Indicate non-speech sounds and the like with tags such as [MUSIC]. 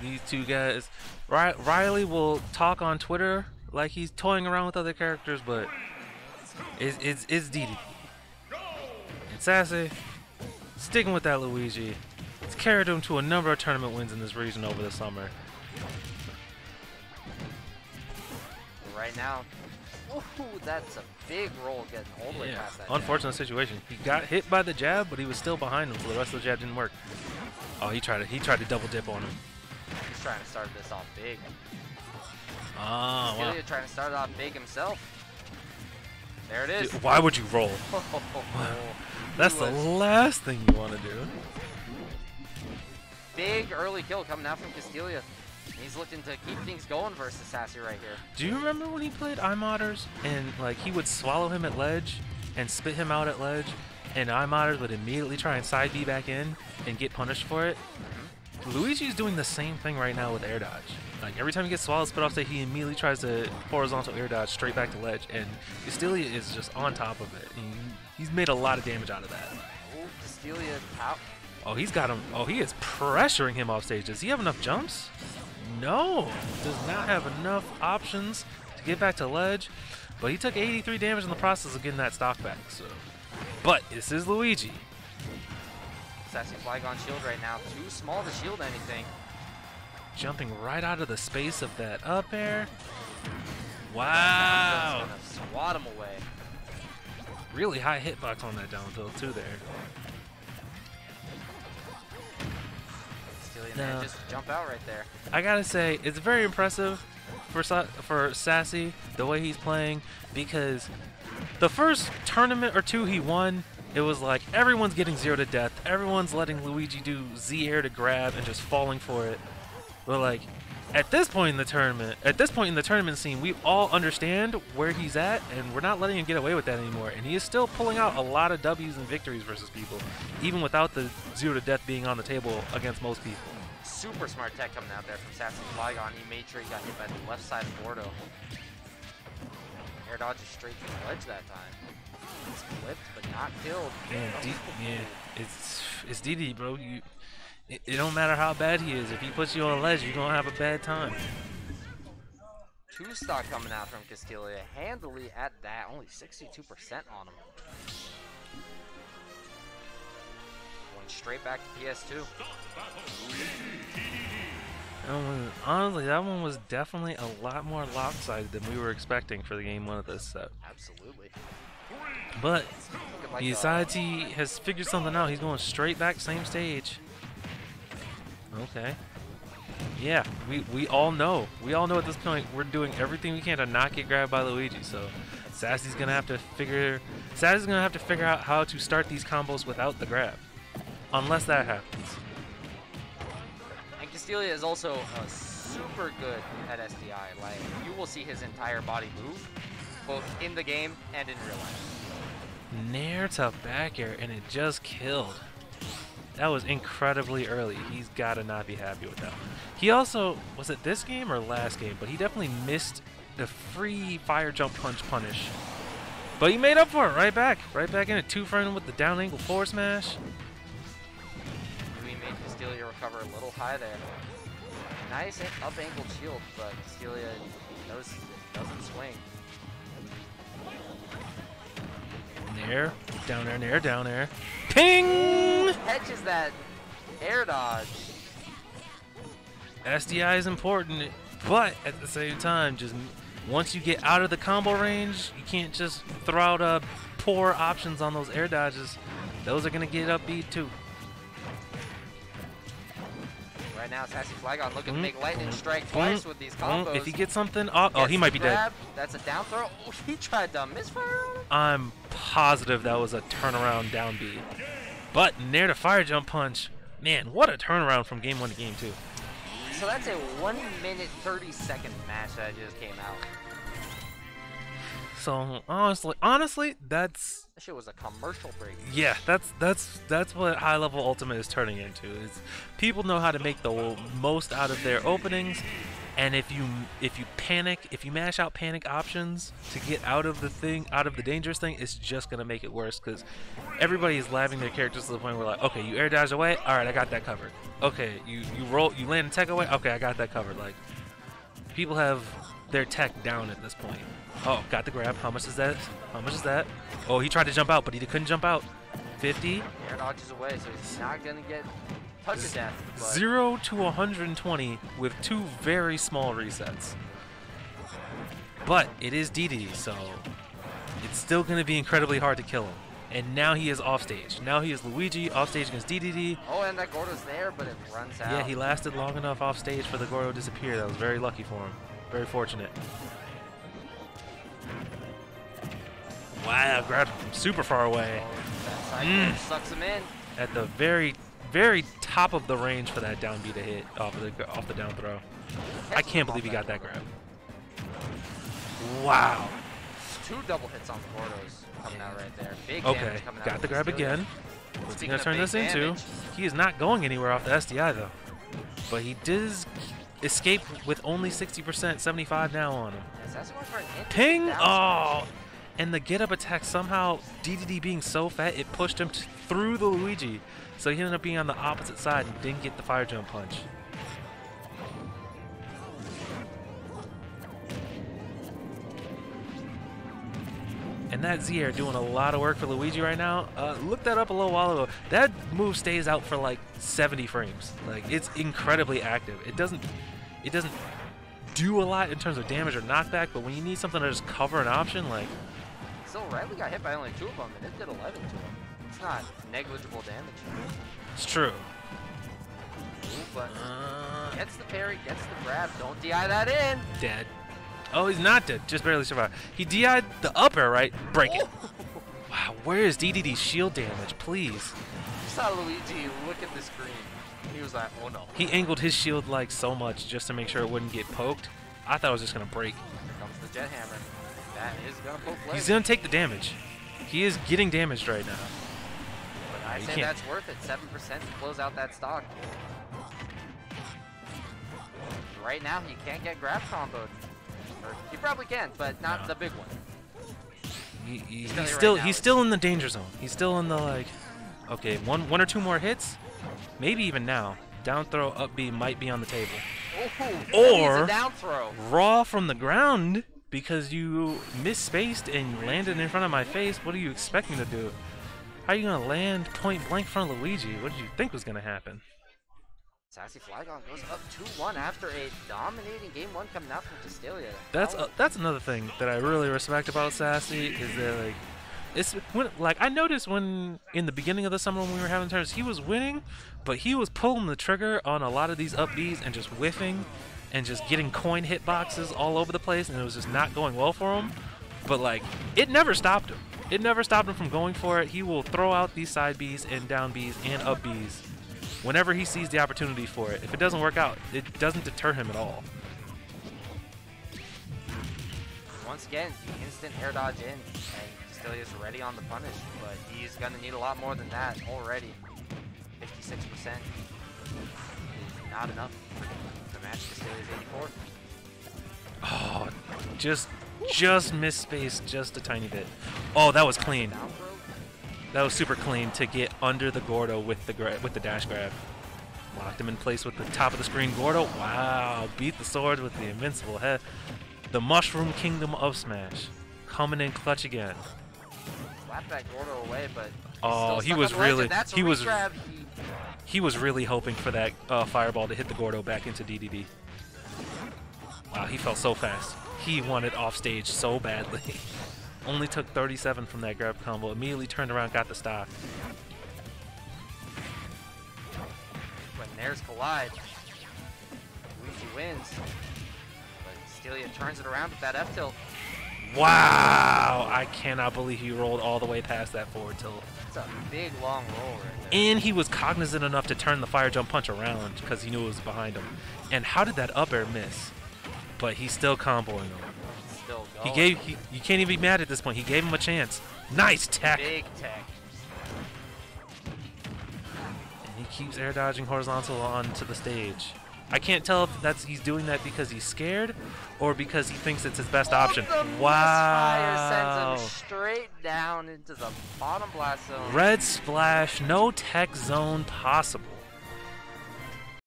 These two guys. Riley will talk on Twitter like he's toying around with other characters, but it's it's, it's DDD. And Sassy, sticking with that Luigi, it's carried him to a number of tournament wins in this region over the summer. Right now, ooh, that's a big roll getting all the way past that. unfortunate situation. He got hit by the jab, but he was still behind him, so the rest of the jab didn't work. Oh, he tried to he tried to double dip on him. Trying to start this off big. Oh, wow. Ilya trying to start it off big himself. There it is. Dude, why would you roll? [LAUGHS] That's the last thing you want to do. Big early kill coming out from Castelia. He's looking to keep things going versus Sassy right here. Do you remember when he played iModders and like he would swallow him at ledge and spit him out at ledge, and iModders would immediately try and side B back in and get punished for it? Luigi's doing the same thing right now with air dodge. Like every time he gets swallowed spit off state, he immediately tries to horizontal air dodge straight back to ledge, and Castelia is just on top of it. And he's made a lot of damage out of that. Oh, Castelia out. Oh, he's got him. Oh, he is pressuring him off stage. Does he have enough jumps? No. Does not have enough options to get back to ledge. But he took 83 damage in the process of getting that stock back. So, But this is Luigi. Sassy Flygon shield right now. Too small to shield anything. Jumping right out of the space of that up air. Wow. Swat him away. Really high hitbox on that down tilt too there. No. just jump out right there. I gotta say, it's very impressive for for Sassy the way he's playing because the first tournament or two he won, it was like everyone's getting zero to death, everyone's letting Luigi do Z air to grab and just falling for it. But like at this point in the tournament, at this point in the tournament scene, we all understand where he's at, and we're not letting him get away with that anymore. And he is still pulling out a lot of W's and victories versus people, even without the zero to death being on the table against most people. Super smart tech coming out there from Sassy Flygon. He made sure he got hit by the left side of Bordeaux. Air dodge straight to the ledge that time. He's flipped, but not killed. Oh, D, yeah, it's it's DD, bro. You, it, it don't matter how bad he is. If he puts you on a ledge, you're gonna have a bad time. Two stock coming out from Castelia. Handily at that. Only 62% on him. Going straight back to PS2. Honestly, that one was definitely a lot more lopsided than we were expecting for the game one of this set. Absolutely. But Looking like he decides he has figured something out. He's going straight back, same stage. Okay. Yeah, we, we all know. We all know at this point we're doing everything we can to not get grabbed by Luigi. So Sassy's gonna have to figure. Sassy's gonna have to figure out how to start these combos without the grab, unless that happens. And is also super good at SDI. Like, you will see his entire body move, both in the game and in real life. Nair to back air, and it just killed. That was incredibly early. He's got to not be happy with that. He also, was it this game or last game, but he definitely missed the free fire jump punch punish. But he made up for it right back. Right back in it. Two front with the down angle forward smash. We made Castelia recover a little high there. Nice up angled shield, but notices it doesn't swing. Nair, down air, nair, down air. Ping! Catches that air dodge. SDI is important, but at the same time, just once you get out of the combo range, you can't just throw out uh, poor options on those air dodges. Those are gonna get upbeat too. Now, Sassy Flygon looking to Mm, make lightning mm, strike mm, twice with these Mm, combos. If he gets something, oh, oh he might be dead. That's a down throw. Oh, he tried to misfire. I'm positive that was a turnaround down B. But near to fire jump punch, man, what a turnaround from game one to game two. So that's a 1 minute 30 second match that just came out. So honestly, honestly, that's That shit was a commercial break. yeah, that's that's that's what high level ultimate is turning into. Is people know how to make the most out of their openings, and if you if you panic, if you mash out panic options to get out of the thing, out of the dangerous thing, it's just gonna make it worse because everybody is labbing their characters to the point where like, okay, you air dodge away, all right, I got that covered. Okay, you you roll, you land a tech away, okay, I got that covered. Like people have their tech down at this point. Oh, got the grab. How much is that? How much is that? Oh, he tried to jump out, but he couldn't jump out. 50. Air dodges away, so he's not gonna get touch death. But 0 to 120 with two very small resets. But it is DD, so it's still going to be incredibly hard to kill him. And now he is offstage. Now he is Luigi offstage against DDD. Oh, and that Gordo's there, but it runs out. Yeah, he lasted long enough offstage for the Gordo to disappear. That was very lucky for him. Very fortunate. Wow, grabbed him super far away. Side Mm. sucks him in. At the very, very top of the range for that down B to hit off of the off the down throw. I can't believe he got that grab. Wow. Two double hits on Gordos coming out right there. Big Okay, coming got the grab again. What's he gonna turn this into? He is not going anywhere off the SDI though. But he does escape with only 60%, 75 now on him. Is that going for an interesting Ping! Oh! And the get up attack somehow, DDD being so fat, it pushed him through the Luigi. So he ended up being on the opposite side and didn't get the fire jump punch. And that Z air doing a lot of work for Luigi right now. Uh, look that up a little while ago. That move stays out for like 70 frames. Like it's incredibly active. It doesn't, it doesn't do a lot in terms of damage or knockback. But when you need something to just cover an option, like Still, Riley got hit by only two of them, and it did 11 to him. It's not negligible damage. it's true. Ooh, but Uh, gets the parry, gets the grab. Don't DI that in. dead. Oh, he's not dead. Just barely survived. He DI'd the up air, right? Break it. Oh. Wow, where is DDD's shield damage? Please. You saw Luigi look at the screen. He was like, oh no. He angled his shield like so much just to make sure it wouldn't get poked. I thought it was just gonna break. Here comes the jet hammer. That is gonna poke. He's gonna take the damage. He is getting damaged right now. But I you say can't- that's worth it. 7% to close out that stock. Right now, he can't get grab comboed. Or he probably can, but not No. the big one. He, he- he's right still now, he's still in the danger zone. He's still in the like. Okay, one one or two more hits, maybe even now. Down throw up B might be on the table. Oh, Or- down throw. raw from the ground because you misspaced and landed in front of my face. What do you expect me to do? How are you gonna land point blank in front of Luigi? What did you think was gonna happen? Sassy Flygon goes up 2-1 after a dominating game one coming out from Castelia. That's How- uh, that's another thing that I really respect about Sassy is that like it's when like I noticed when in the beginning of the summer when we were having turns he was winning, but he was pulling the trigger on a lot of these up Bs and just whiffing and just getting coin hitboxes all over the place and it was just not going well for him. But like it never stopped him. It never stopped him from going for it. He will throw out these side Bs and down Bs and up Bs whenever he sees the opportunity for it. If it doesn't work out, it doesn't deter him at all. Once again, instant air dodge in, and Castelia's ready on the punish, but he's gonna need a lot more than that already. 56% is not enough to match Castelia's 84. Oh, just just misspaced just a tiny bit. Oh, that was clean. That was super clean to get under the Gordo with the gra- with the dash grab. Locked him in place with the top of the screen. Gordo, wow, beat the sword with the invincible head. The Mushroom Kingdom of Smash coming in clutch again. Slapped that Gordo away, but Oh, he was on the ledge, really- and that's a he was- regrab. He- was really hoping for that uh, fireball to hit the Gordo back into DDD. Wow, he felt so fast. He wanted off stage so badly. [LAUGHS] Only took 37 from that grab combo. Immediately turned around, got the stock. When there's collide, Luigi wins. But Castelia turns it around with that F tilt. Wow! I cannot believe he rolled all the way past that forward tilt. It's a big long roll right there. And he was cognizant enough to turn the fire jump punch around because he knew it was behind him. And how did that up air miss? But he's still comboing him. Still He gave. He, you can't even be mad at this point. He gave him a chance. Nice tech. Big tech. And he keeps air dodging horizontal onto the stage. I can't tell if that's he's doing that because he's scared or because he thinks it's his best option. Wow. sends him straight down into the bottom blast zone. Red splash, no tech zone possible.